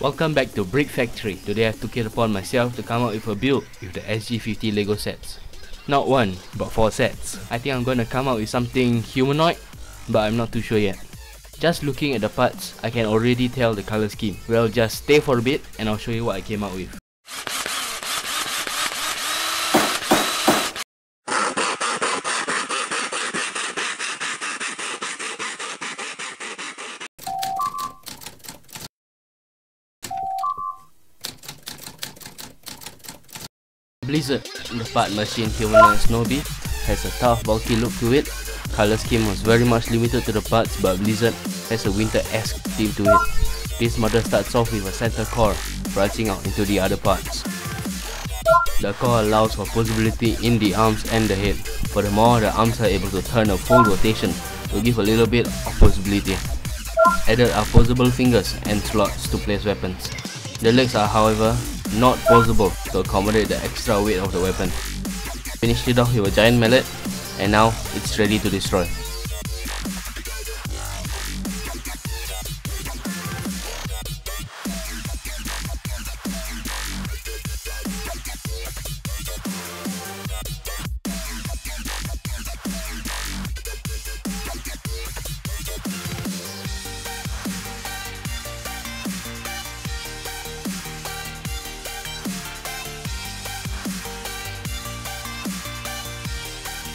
Welcome back to Brick Factory. Today I took it upon myself to come up with a build with the SG50 Lego sets. Not one, but four sets. I think I'm gonna come up with something humanoid, but I'm not too sure yet. Just looking at the parts, I can already tell the color scheme. Well, just stay for a bit and I'll show you what I came up with. Blizzard, the part machine human Snowbee, has a tough bulky look to it. Color scheme was very much limited to the parts but Blizzard has a winter-esque theme to it. This model starts off with a center core, branching out into the other parts. The core allows for possibility in the arms and the head. Furthermore, the arms are able to turn a full rotation to give a little bit of possibility. Added are posable fingers and slots to place weapons. The legs are however not possible to accommodate the extra weight of the weapon. Finished it off with a giant mallet and now it's ready to destroy.